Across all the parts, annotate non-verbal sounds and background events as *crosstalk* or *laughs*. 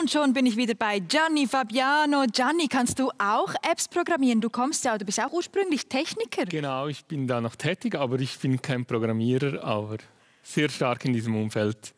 Und schon bin ich wieder bei Gianni Fabiano. Gianni, kannst du auch Apps programmieren? Du kommst ja, du bist auch ursprünglich Techniker. Genau, ich bin da noch tätig, aber ich bin kein Programmierer, aber sehr stark in diesem Umfeld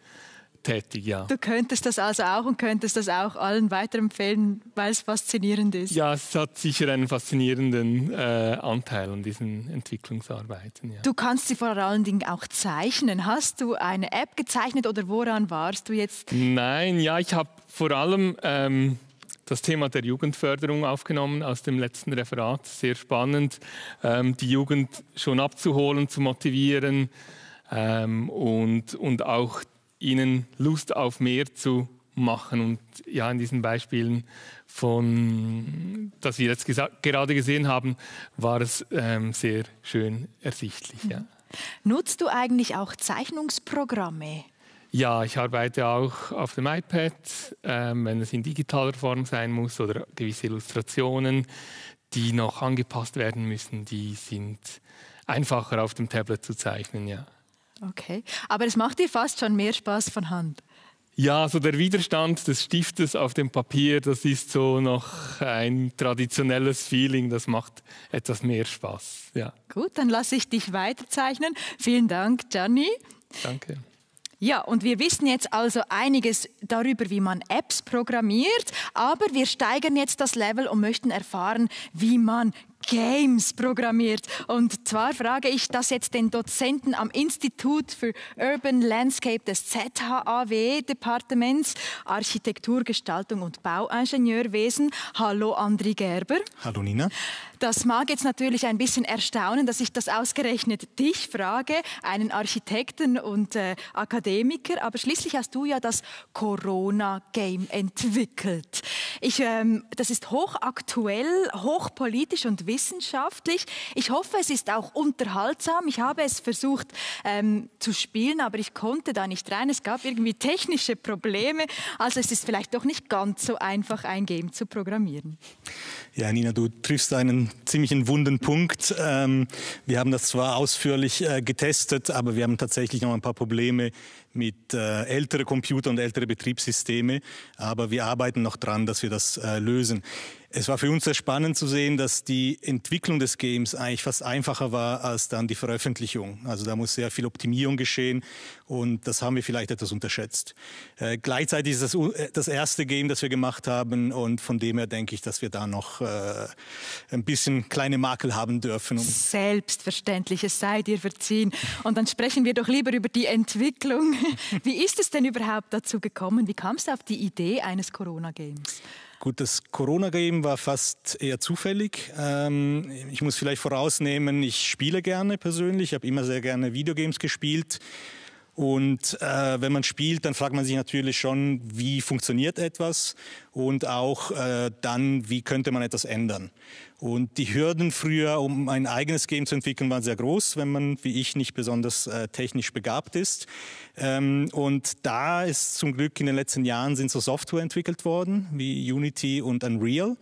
tätig, ja. Du könntest das also auch und könntest das auch allen weiterempfehlen, weil es faszinierend ist. Ja, es hat sicher einen faszinierenden äh, Anteil an diesen Entwicklungsarbeiten. Ja. Du kannst sie vor allen Dingen auch zeichnen. Hast du eine App gezeichnet oder woran warst du jetzt? Nein, ja, ich habe vor allem ähm, das Thema der Jugendförderung aufgenommen aus dem letzten Referat. Sehr spannend, ähm, die Jugend schon abzuholen, zu motivieren ähm, und, und auch ihnen Lust auf mehr zu machen. Und ja, in diesen Beispielen, von, das wir jetzt gerade gesehen haben, war es ähm, sehr schön ersichtlich. Ja. Nutzt du eigentlich auch Zeichnungsprogramme? Ja, ich arbeite auch auf dem iPad, ähm, wenn es in digitaler Form sein muss oder gewisse Illustrationen, die noch angepasst werden müssen, die sind einfacher auf dem Tablet zu zeichnen, ja. Okay, aber es macht dir fast schon mehr Spaß von Hand. Ja, also der Widerstand des Stiftes auf dem Papier, das ist so noch ein traditionelles Feeling, das macht etwas mehr Spaß. Ja. Gut, dann lasse ich dich weiterzeichnen. Vielen Dank, Gianni. Danke. Ja, und wir wissen jetzt also einiges darüber, wie man Apps programmiert, aber wir steigern jetzt das Level und möchten erfahren, wie man Games programmiert. Und zwar frage ich das jetzt den Dozenten am Institut für Urban Landscape des ZHAW-Departements Architektur, Gestaltung und Bauingenieurwesen. Hallo Andri Gerber. Hallo Nina. Das mag jetzt natürlich ein bisschen erstaunen, dass ich das ausgerechnet dich frage, einen Architekten und äh, Akademiker, aber schließlich hast du ja das Corona-Game entwickelt. Ich, ähm, das ist hochaktuell, hochpolitisch und wissenschaftlich. Ich hoffe, es ist auch unterhaltsam. Ich habe es versucht ähm, zu spielen, aber ich konnte da nicht rein. Es gab irgendwie technische Probleme. Also es ist vielleicht doch nicht ganz so einfach, ein Game zu programmieren. Ja, Nina, du triffst einen ziemlichen wunden Punkt. Ähm, wir haben das zwar ausführlich äh, getestet, aber wir haben tatsächlich noch ein paar Probleme mit äh, älteren Computern und älteren Betriebssysteme. Aber wir arbeiten noch dran, dass wir das äh, lösen. Es war für uns sehr spannend zu sehen, dass die Entwicklung des Games eigentlich fast einfacher war als dann die Veröffentlichung. Also da muss sehr viel Optimierung geschehen und das haben wir vielleicht etwas unterschätzt. Äh, gleichzeitig ist das äh, das erste Game, das wir gemacht haben und von dem her denke ich, dass wir da noch äh, ein bisschen kleine Makel haben dürfen. Selbstverständlich, es sei dir verziehen. Und dann sprechen wir doch lieber über die Entwicklung. *laughs* Wie ist es denn überhaupt dazu gekommen? Wie kam es auf die Idee eines Corona-Games? Gut, das Corona-Game war fast eher zufällig. Ähm, ich muss vielleicht vorausnehmen, ich spiele gerne persönlich, ich habe immer sehr gerne Videogames gespielt. Und äh, wenn man spielt, dann fragt man sich natürlich schon, wie funktioniert etwas und auch äh, dann, wie könnte man etwas ändern. Und die Hürden früher, um ein eigenes Game zu entwickeln, waren sehr groß, wenn man, wie ich, nicht besonders äh, technisch begabt ist. Ähm, und da ist zum Glück in den letzten Jahren sind so Software entwickelt worden, wie Unity und Unreal.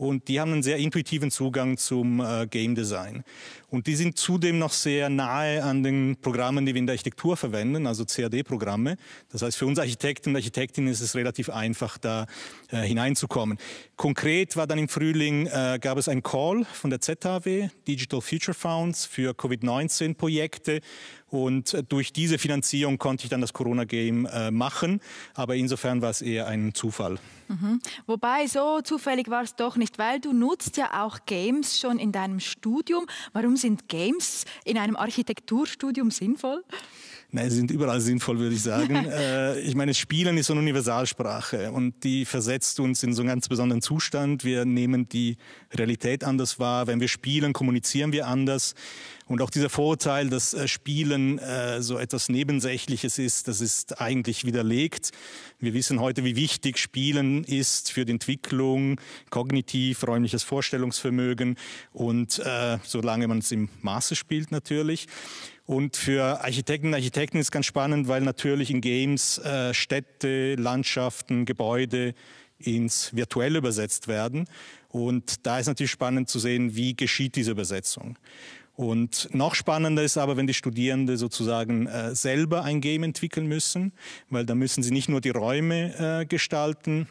Und die haben einen sehr intuitiven Zugang zum äh, Game Design. Und die sind zudem noch sehr nahe an den Programmen, die wir in der Architektur verwenden, also CAD-Programme. Das heißt, für uns Architekten und Architektinnen ist es relativ einfach, da äh, hineinzukommen. Konkret war dann im Frühling, äh, gab es ein Call von der ZHW, Digital Future Funds, für Covid-19-Projekte. Und äh, durch diese Finanzierung konnte ich dann das Corona-Game äh, machen. Aber insofern war es eher ein Zufall. Mhm. Wobei, so zufällig war es doch nicht, weil du nutzt ja auch Games schon in deinem Studium. Warum sind Games in einem Architekturstudium sinnvoll? Nein, sie sind überall sinnvoll, würde ich sagen. *laughs* äh, ich meine, Spielen ist so eine Universalsprache und die versetzt uns in so einen ganz besonderen Zustand. Wir nehmen die Realität anders wahr. Wenn wir spielen, kommunizieren wir anders. Und auch dieser Vorurteil, dass äh, Spielen äh, so etwas Nebensächliches ist, das ist eigentlich widerlegt. Wir wissen heute, wie wichtig Spielen ist für die Entwicklung, kognitiv, räumliches Vorstellungsvermögen und äh, solange man es im Maße spielt natürlich. Und für Architekten und Architekten ist ganz spannend, weil natürlich in Games äh, Städte, Landschaften, Gebäude ins Virtuelle übersetzt werden. Und da ist natürlich spannend zu sehen, wie geschieht diese Übersetzung. Und noch spannender ist aber, wenn die Studierenden sozusagen äh, selber ein Game entwickeln müssen, weil da müssen sie nicht nur die Räume äh, gestalten,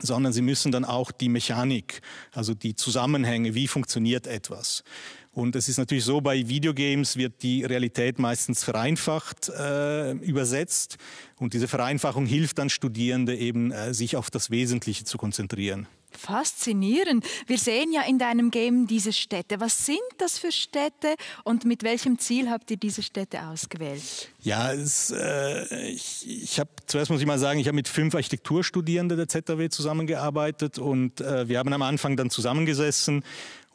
sondern sie müssen dann auch die Mechanik, also die Zusammenhänge, wie funktioniert etwas. Und es ist natürlich so, bei Videogames wird die Realität meistens vereinfacht äh, übersetzt. Und diese Vereinfachung hilft dann Studierende eben, äh, sich auf das Wesentliche zu konzentrieren. Faszinierend. Wir sehen ja in deinem Game diese Städte. Was sind das für Städte und mit welchem Ziel habt ihr diese Städte ausgewählt? Ja, es, äh, ich, ich habe zuerst muss ich mal sagen, ich habe mit fünf Architekturstudierenden der ZAW zusammengearbeitet und äh, wir haben am Anfang dann zusammengesessen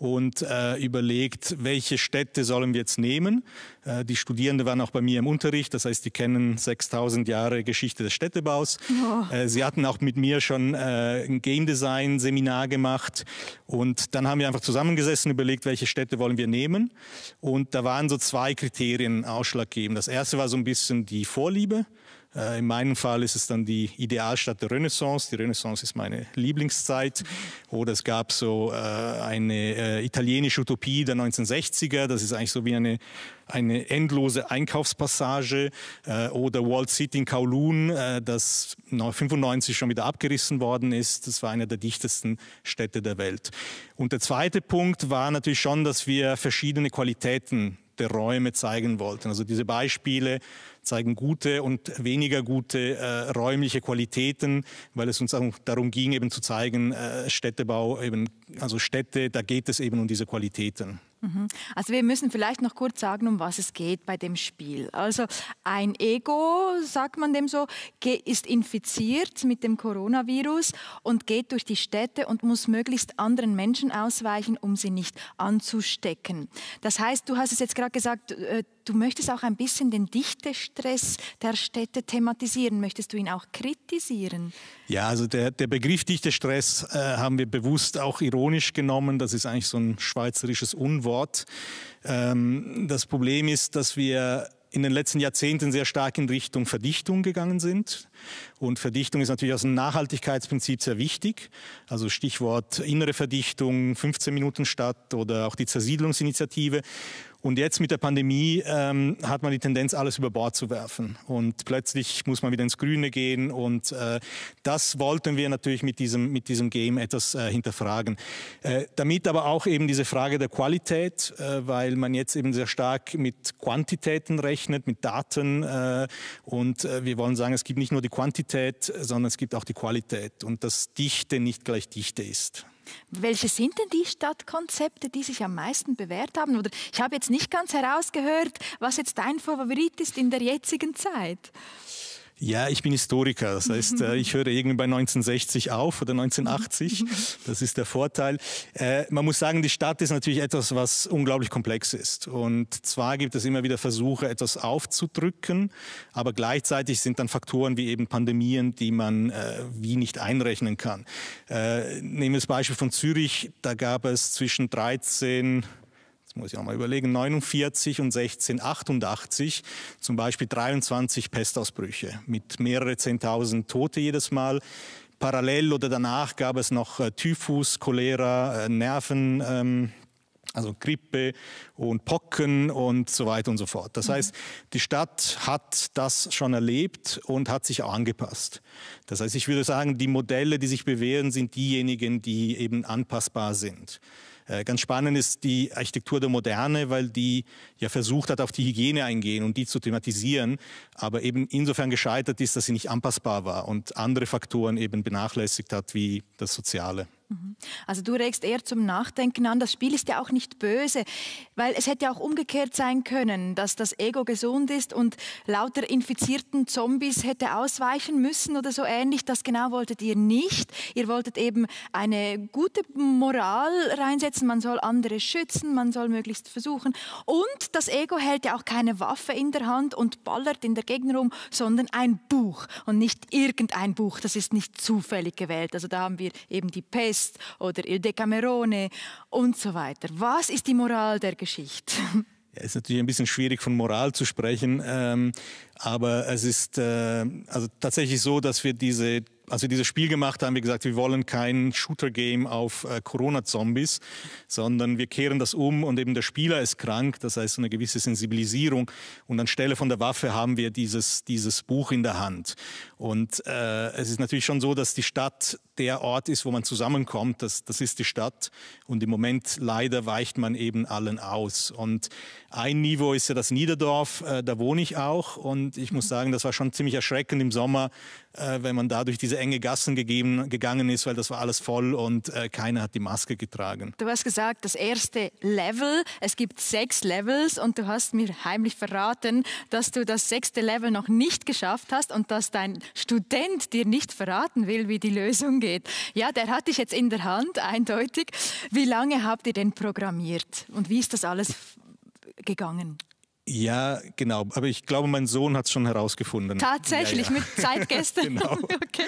und äh, überlegt, welche Städte sollen wir jetzt nehmen. Äh, die Studierenden waren auch bei mir im Unterricht, das heißt, die kennen 6000 Jahre Geschichte des Städtebaus. Oh. Äh, sie hatten auch mit mir schon äh, ein Game Design Seminar gemacht und dann haben wir einfach zusammengesessen, überlegt, welche Städte wollen wir nehmen. Und da waren so zwei Kriterien ausschlaggebend. Das erste war so ein bisschen die Vorliebe. Äh, in meinem Fall ist es dann die Idealstadt der Renaissance. Die Renaissance ist meine Lieblingszeit. Oder es gab so äh, eine äh, italienische Utopie der 1960er. Das ist eigentlich so wie eine, eine endlose Einkaufspassage. oder Wall City in Kowloon, das 1995 schon wieder abgerissen worden ist. Das war eine der dichtesten Städte der Welt. Und der zweite Punkt war natürlich schon, dass wir verschiedene Qualitäten der Räume zeigen wollten. Also diese Beispiele zeigen gute und weniger gute äh, räumliche Qualitäten, weil es uns auch darum ging, eben zu zeigen, äh, Städtebau, eben, also Städte, da geht es eben um diese Qualitäten. Mhm. Also wir müssen vielleicht noch kurz sagen, um was es geht bei dem Spiel. Also ein Ego, sagt man dem so, ist infiziert mit dem Coronavirus und geht durch die Städte und muss möglichst anderen Menschen ausweichen, um sie nicht anzustecken. Das heißt, du hast es jetzt gerade gesagt, äh, du möchtest auch ein bisschen den Dichtestress der Städte thematisieren. Möchtest du ihn auch kritisieren? Ja, also der, der Begriff Dichtestress äh, haben wir bewusst auch ironisch genommen. Das ist eigentlich so ein schweizerisches Unwort. Ähm, das Problem ist, dass wir in den letzten Jahrzehnten sehr stark in Richtung Verdichtung gegangen sind. Und Verdichtung ist natürlich aus dem Nachhaltigkeitsprinzip sehr wichtig. Also Stichwort innere Verdichtung, 15 Minuten Stadt oder auch die Zersiedlungsinitiative. Und jetzt mit der Pandemie ähm, hat man die Tendenz, alles über Bord zu werfen. Und plötzlich muss man wieder ins Grüne gehen. Und äh, das wollten wir natürlich mit diesem, mit diesem Game etwas äh, hinterfragen. Äh, damit aber auch eben diese Frage der Qualität, äh, weil man jetzt eben sehr stark mit Quantitäten rechnet, mit Daten. Äh, und äh, wir wollen sagen, es gibt nicht nur die Quantität, sondern es gibt auch die Qualität. Und dass Dichte nicht gleich Dichte ist. Welche sind denn die Stadtkonzepte, die sich am meisten bewährt haben? Oder ich habe jetzt nicht ganz herausgehört, was jetzt dein Favorit ist in der jetzigen Zeit. Ja, ich bin Historiker. Das heißt, äh, *laughs* ich höre irgendwie bei 1960 auf oder 1980. *laughs* Das ist der Vorteil. Äh, man muss sagen, die Stadt ist natürlich etwas, was unglaublich komplex ist. Und zwar gibt es immer wieder Versuche, etwas aufzudrücken, aber gleichzeitig sind dann Faktoren wie eben Pandemien, die man äh, wie nicht einrechnen kann. Nehmen wir das Beispiel von Zürich. Da gab es zwischen 13 muss ich auch mal überlegen, 49 und 1688 zum Beispiel 23 Pestausbrüche mit mehrere Zehntausend Tote jedes Mal. Parallel oder danach gab es noch äh, Typhus, Cholera, äh, Nerven. Ähm, also Grippe und Pocken und so weiter und so fort. Das mhm. heißt, die Stadt hat das schon erlebt und hat sich auch angepasst. Das heißt, ich würde sagen, die Modelle, die sich bewähren, sind diejenigen, die eben anpassbar sind. Äh, ganz spannend ist die Architektur der Moderne, weil die ja versucht hat, auf die Hygiene eingehen und die zu thematisieren, aber eben insofern gescheitert ist, dass sie nicht anpassbar war und andere Faktoren eben benachlässigt hat, wie das Soziale. Mhm. Also du regst eher zum Nachdenken an. Das Spiel ist ja auch nicht böse, weil es hätte auch umgekehrt sein können, dass das Ego gesund ist und lauter infizierten Zombies hätte ausweichen müssen oder so ähnlich. Das genau wolltet ihr nicht. Ihr wolltet eben eine gute Moral reinsetzen. Man soll andere schützen, man soll möglichst versuchen. Und das Ego hält ja auch keine Waffe in der Hand und ballert in der Gegend rum, sondern ein Buch und nicht irgendein Buch. Das ist nicht zufällig gewählt. Also da haben wir eben die Pest Pest oder Il Decamerone und so weiter. Was ist die Moral der Geschichte? *laughs* Ja, ist natürlich ein bisschen schwierig von Moral zu sprechen, ähm, aber es ist äh, also tatsächlich so, dass wir diese als wir dieses Spiel gemacht haben, wir gesagt, wir wollen kein Shooter-Game auf äh, Corona-Zombies, sondern wir kehren das um und eben der Spieler ist krank, das heißt eine gewisse Sensibilisierung und anstelle von der Waffe haben wir dieses, dieses Buch in der Hand. Und äh, es ist natürlich schon so, dass die Stadt der Ort ist, wo man zusammenkommt. Das, das ist die Stadt. Und im Moment leider weicht man eben allen aus. Und ein Niveau ist ja das Niederdorf, äh, da wohne ich auch. Und ich muss sagen, das war schon ziemlich erschreckend im Sommer, äh, wenn man da durch diese enge Gassen gegeben, gegangen ist, weil das war alles voll und äh, keiner hat die Maske getragen. Du hast gesagt, das erste Level, es gibt sechs Levels und du hast mir heimlich verraten, dass du das sechste Level noch nicht geschafft hast und dass dein Student dir nicht verraten will, wie die Lösung geht. Ja, der hat dich jetzt in der Hand, eindeutig. Wie lange habt ihr denn programmiert und wie ist das alles gegangen? Ja, genau. Aber ich glaube, mein Sohn hat es schon herausgefunden. Tatsächlich, ja, ja. mit Zeitgästen. *laughs* *laughs* genau. okay.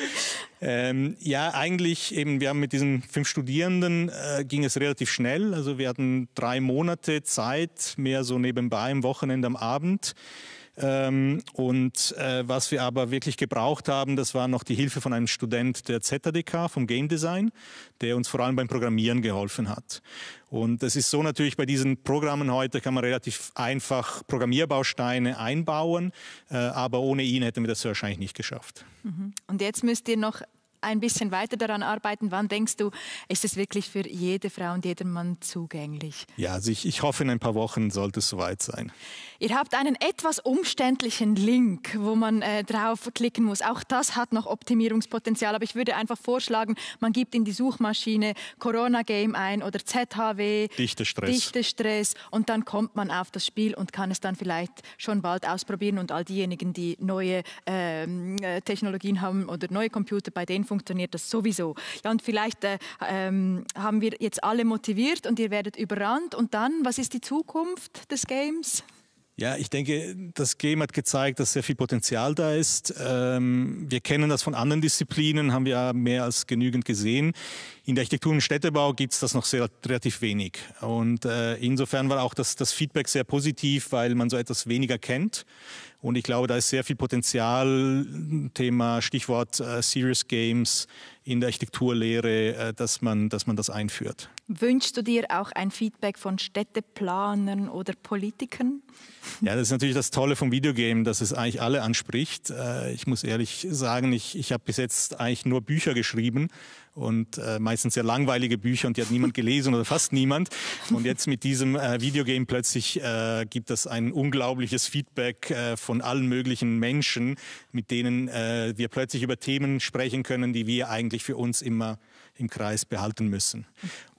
ähm, ja, eigentlich eben, wir haben mit diesen fünf Studierenden äh, ging es relativ schnell. Also wir hatten drei Monate Zeit, mehr so nebenbei am Wochenende am Abend. Ähm, und äh, was wir aber wirklich gebraucht haben, das war noch die Hilfe von einem Student der ZDK vom Game Design, der uns vor allem beim Programmieren geholfen hat. Und es ist so natürlich bei diesen Programmen heute kann man relativ einfach Programmierbausteine einbauen, äh, aber ohne ihn hätten wir das wahrscheinlich nicht geschafft. Mhm. Und jetzt müsst ihr noch ein bisschen weiter daran arbeiten? Wann denkst du, ist es wirklich für jede Frau und jeden Mann zugänglich? Ja, also ich, ich hoffe, in ein paar Wochen sollte es soweit sein. Ihr habt einen etwas umständlichen Link, wo man äh, draufklicken muss. Auch das hat noch Optimierungspotenzial. Aber ich würde einfach vorschlagen, man gibt in die Suchmaschine Corona-Game ein oder ZHW. Dichtestress. Dichtestress. Und dann kommt man auf das Spiel und kann es dann vielleicht schon bald ausprobieren. Und all diejenigen, die neue ähm, äh, Technologien haben oder neue Computer, bei denen funktioniert das sowieso. Ja, und vielleicht äh, ähm, haben wir jetzt alle motiviert und ihr werdet überrannt. Und dann, was ist die Zukunft des Games? Ja, ich denke, das Game hat gezeigt, dass sehr viel Potenzial da ist. Ähm, wir kennen das von anderen Disziplinen, haben wir mehr als genügend gesehen. In der Architektur und Städtebau gibt es das noch sehr, relativ wenig. Und äh, insofern war auch das, das Feedback sehr positiv, weil man so etwas weniger kennt. Und ich glaube, da ist sehr viel Potenzial, Thema Stichwort äh, Serious Games in der Architekturlehre, äh, dass, man, dass man das einführt. Wünschst du dir auch ein Feedback von Städteplanern oder Politikern? Ja, das ist natürlich das Tolle vom Videogame, dass es eigentlich alle anspricht. Äh, ich muss ehrlich sagen, ich, ich habe bis jetzt eigentlich nur Bücher geschrieben und äh, meistens sehr langweilige Bücher und die hat niemand gelesen oder fast niemand. Und jetzt mit diesem äh, Videogame plötzlich äh, gibt es ein unglaubliches Feedback äh, von allen möglichen Menschen, mit denen äh, wir plötzlich über Themen sprechen können, die wir eigentlich für uns immer im Kreis behalten müssen.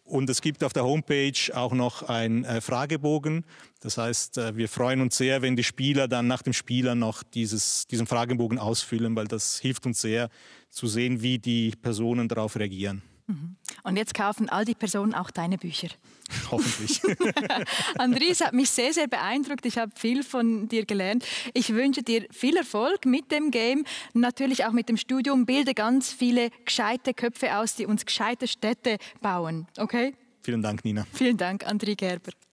Und es gibt auf der Homepage auch noch einen äh, Fragebogen. Das heißt, äh, wir freuen uns sehr, wenn die Spieler dann nach dem Spieler noch dieses, diesen Fragebogen ausfüllen, weil das hilft uns sehr zu sehen, wie die Personen darauf reagieren. Mhm. Und jetzt kaufen all die Personen auch deine Bücher. *laughs* Hoffentlich. *laughs* Andries hat mich sehr, sehr beeindruckt. Ich habe viel von dir gelernt. Ich wünsche dir viel Erfolg mit dem Game, natürlich auch mit dem Studium. Bilde ganz viele gescheite Köpfe aus, die uns gescheite Städte bauen. Okay? Vielen Dank, Nina. Vielen Dank, André Gerber.